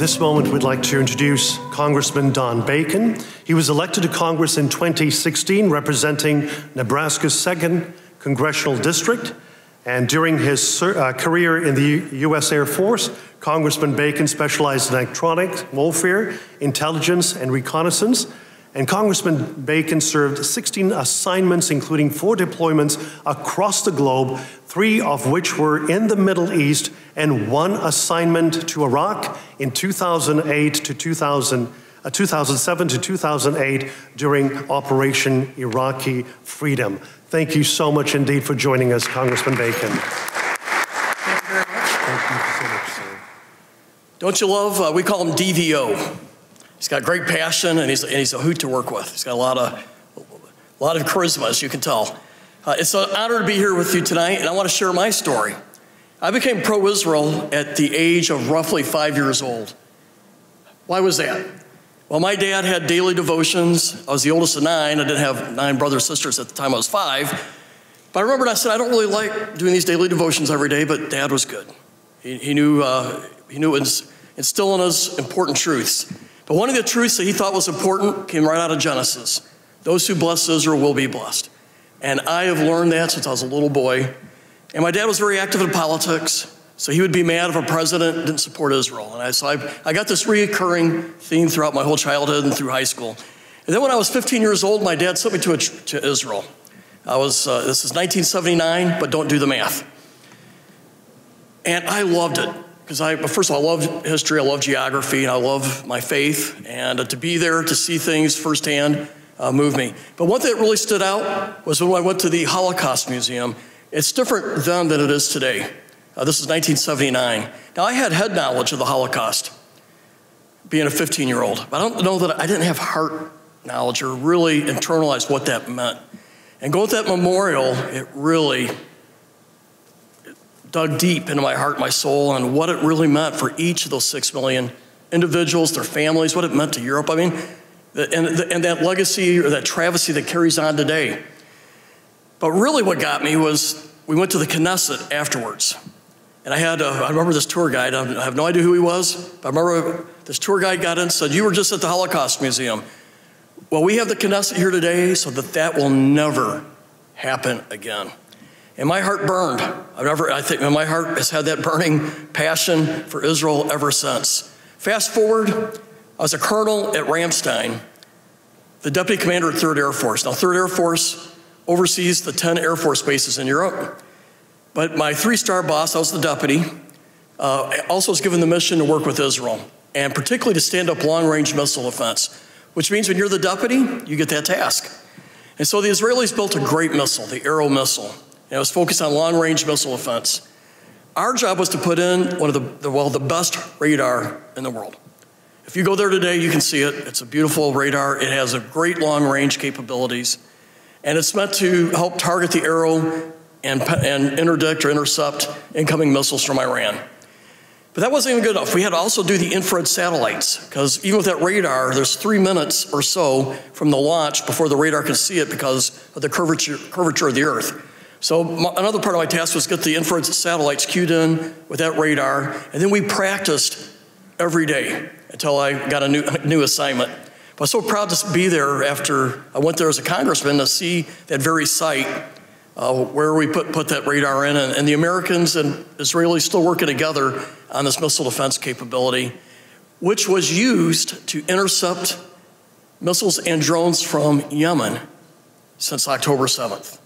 this moment, we'd like to introduce Congressman Don Bacon. He was elected to Congress in 2016, representing Nebraska's 2nd Congressional District. And during his uh, career in the U.S. Air Force, Congressman Bacon specialized in electronics, warfare, intelligence, and reconnaissance. And Congressman Bacon served 16 assignments, including four deployments across the globe, three of which were in the Middle East, and one assignment to Iraq in 2008 to 2000, uh, 2007 to 2008 during Operation Iraqi Freedom. Thank you so much indeed for joining us, Congressman Bacon. Thank you very much. Thank you so much, sir. Don't you love, uh, we call him DVO. He's got great passion and he's, and he's a hoot to work with. He's got a lot of, a lot of charisma, as you can tell. Uh, it's an honor to be here with you tonight, and I want to share my story. I became pro Israel at the age of roughly five years old. Why was that? Well, my dad had daily devotions. I was the oldest of nine. I didn't have nine brothers and sisters at the time I was five. But I remembered I said, I don't really like doing these daily devotions every day, but dad was good. He, he knew, uh, he knew it was instilling us important truths. But one of the truths that he thought was important came right out of Genesis. Those who bless Israel will be blessed. And I have learned that since I was a little boy. And my dad was very active in politics, so he would be mad if a president didn't support Israel. And I, so I, I got this reoccurring theme throughout my whole childhood and through high school. And then when I was 15 years old, my dad sent me to, a, to Israel. I was, uh, this is 1979, but don't do the math. And I loved it because I, first of all, I love history, I love geography, and I love my faith. And uh, to be there to see things firsthand uh, moved me. But one thing that really stood out was when I went to the Holocaust Museum. It's different then than it is today. Uh, this is 1979. Now, I had head knowledge of the Holocaust, being a 15 year old, but I don't know that I didn't have heart knowledge or really internalize what that meant. And going to that memorial, it really dug deep into my heart, my soul, and what it really meant for each of those six million individuals, their families, what it meant to Europe. I mean, and, and that legacy or that travesty that carries on today. But really, what got me was we went to the Knesset afterwards. And I had, a, I remember this tour guide, I have no idea who he was, but I remember this tour guide got in and said, You were just at the Holocaust Museum. Well, we have the Knesset here today so that that will never happen again. And my heart burned. I've never, I think my heart has had that burning passion for Israel ever since. Fast forward, I was a colonel at Ramstein, the deputy commander at 3rd Air Force. Now, 3rd Air Force oversees the 10 Air Force bases in Europe. But my three star boss, I was the deputy, uh, also was given the mission to work with Israel, and particularly to stand up long range missile defense, which means when you're the deputy, you get that task. And so the Israelis built a great missile, the Arrow missile. It was focused on long range missile defense. Our job was to put in one of the, the, well, the best radar in the world. If you go there today, you can see it. It's a beautiful radar. It has a great long range capabilities. And it's meant to help target the arrow and, and interdict or intercept incoming missiles from Iran. But that wasn't even good enough. We had to also do the infrared satellites, because even with that radar, there's three minutes or so from the launch before the radar can see it because of the curvature, curvature of the Earth. So my, another part of my task was get the infrared satellites cued in with that radar, and then we practiced every day until I got a new, new assignment. But I was so proud to be there after I went there as a congressman to see that very site uh, where we put, put that radar in, and, and the Americans and Israelis still working together on this missile defense capability, which was used to intercept missiles and drones from Yemen since October 7th.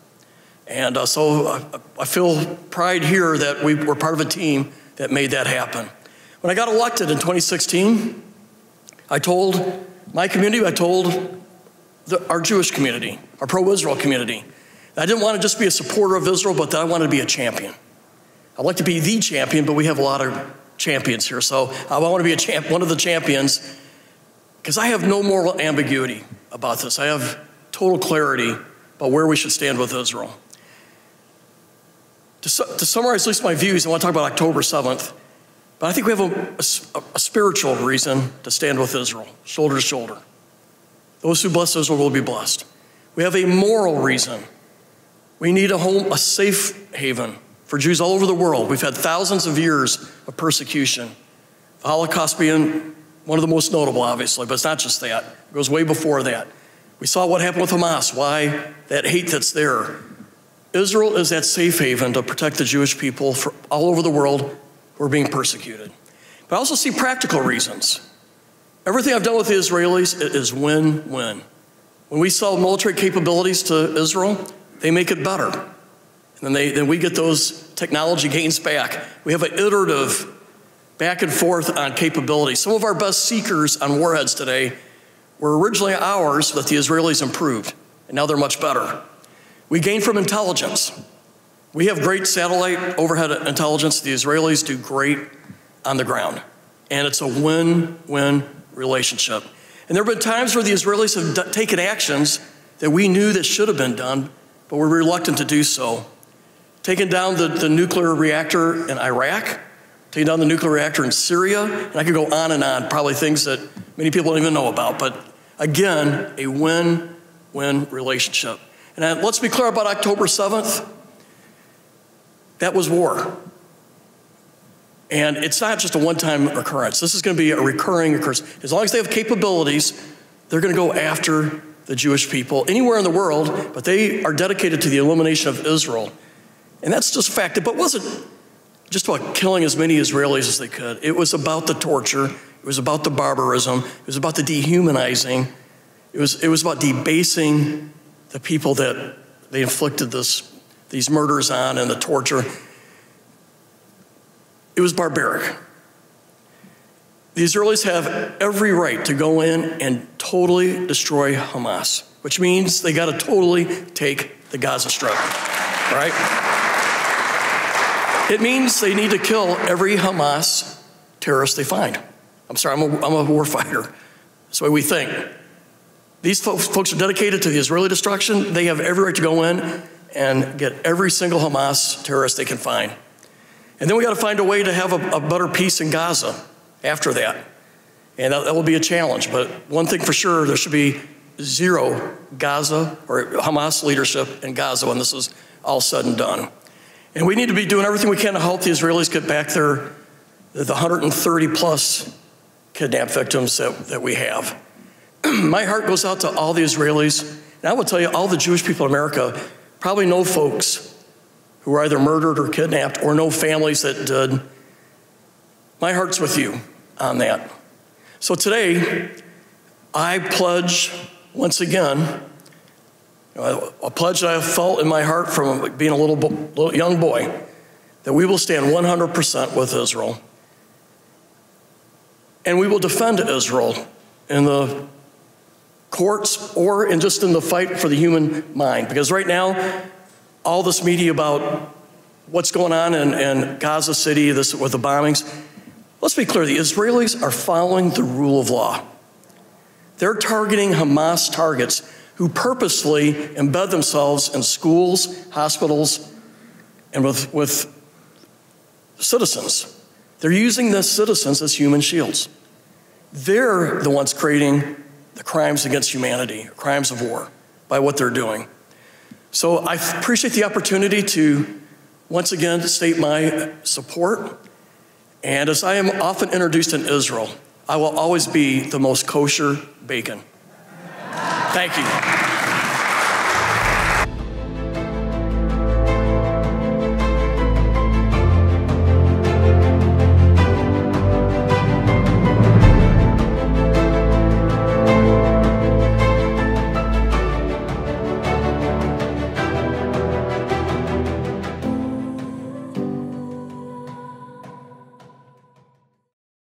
And uh, so I, I feel pride here that we were part of a team that made that happen. When I got elected in 2016, I told my community, I told the, our Jewish community, our pro Israel community, I didn't want to just be a supporter of Israel, but that I wanted to be a champion. I'd like to be the champion, but we have a lot of champions here. So I want to be a champ, one of the champions because I have no moral ambiguity about this. I have total clarity about where we should stand with Israel. To, su to summarize at least my views, I want to talk about October 7th, but I think we have a, a, a spiritual reason to stand with Israel, shoulder to shoulder. Those who bless Israel will be blessed. We have a moral reason. We need a home, a safe haven for Jews all over the world. We've had thousands of years of persecution. The Holocaust being one of the most notable, obviously, but it's not just that. It goes way before that. We saw what happened with Hamas, why that hate that's there. Israel is that safe haven to protect the Jewish people all over the world who are being persecuted. But I also see practical reasons. Everything I've done with the Israelis is win win. When we sell military capabilities to Israel, they make it better. And then, they, then we get those technology gains back. We have an iterative back and forth on capability. Some of our best seekers on warheads today were originally ours but the Israelis improved, and now they're much better. We gain from intelligence. We have great satellite overhead intelligence. The Israelis do great on the ground. And it's a win win relationship. And there have been times where the Israelis have taken actions that we knew that should have been done, but were reluctant to do so. Taking down the, the nuclear reactor in Iraq, taking down the nuclear reactor in Syria, and I could go on and on, probably things that many people don't even know about. But again, a win win relationship. And uh, let's be clear about October 7th. That was war. And it's not just a one time occurrence. This is going to be a recurring occurrence. As long as they have capabilities, they're going to go after the Jewish people anywhere in the world, but they are dedicated to the elimination of Israel. And that's just a fact. But it wasn't just about killing as many Israelis as they could, it was about the torture, it was about the barbarism, it was about the dehumanizing, it was, it was about debasing the people that they inflicted this, these murders on and the torture. It was barbaric. The Israelis have every right to go in and totally destroy Hamas, which means they got to totally take the Gaza Strip, right? It means they need to kill every Hamas terrorist they find. I'm sorry, I'm a, I'm a war fighter. That's the way we think. These folks are dedicated to the Israeli destruction. They have every right to go in and get every single Hamas terrorist they can find. And then we got to find a way to have a, a, better peace in Gaza after that. And that, that will be a challenge. But one thing for sure, there should be zero Gaza or Hamas leadership in Gaza when this is all said and done. And we need to be doing everything we can to help the Israelis get back their the 130 plus kidnapped victims that, that we have. My heart goes out to all the Israelis, and I will tell you, all the Jewish people in America probably know folks who were either murdered or kidnapped, or know families that did. My heart's with you on that. So today, I pledge once again a pledge that I felt in my heart from being a little, little young boy that we will stand 100% with Israel. And we will defend Israel in the courts or in just in the fight for the human mind. Because right now, all this media about what's going on in, in Gaza City this, with the bombings, let's be clear the Israelis are following the rule of law. They're targeting Hamas targets who purposely embed themselves in schools, hospitals, and with, with citizens. They're using the citizens as human shields. They're the ones creating the crimes against humanity, crimes of war, by what they're doing. So I appreciate the opportunity to once again state my support. And as I am often introduced in Israel, I will always be the most kosher bacon. Thank you.